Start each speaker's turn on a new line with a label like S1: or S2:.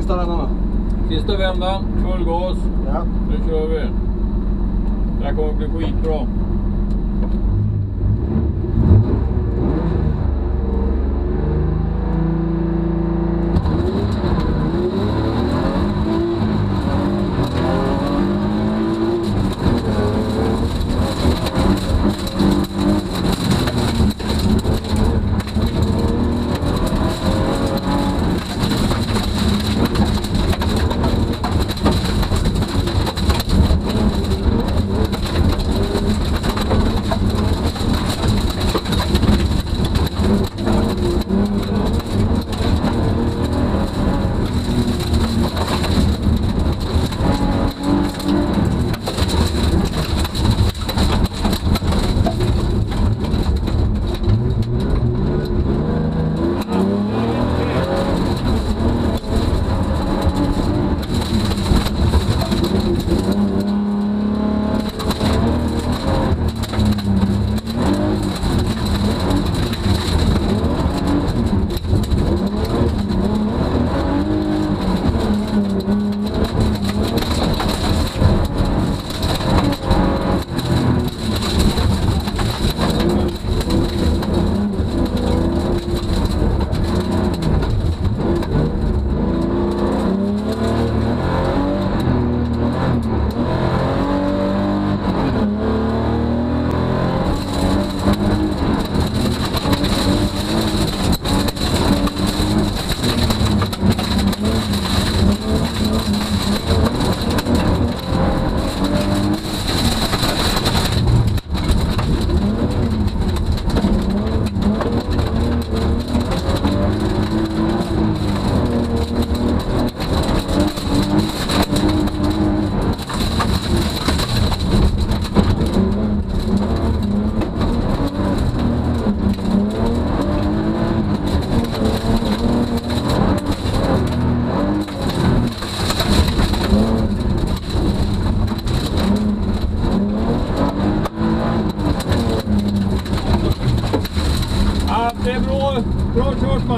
S1: Sista vändan då.
S2: Sista vändan, full gas.
S1: Ja.
S2: Nu kör vi. Det här kommer bli skitbra. George Hortmeyer.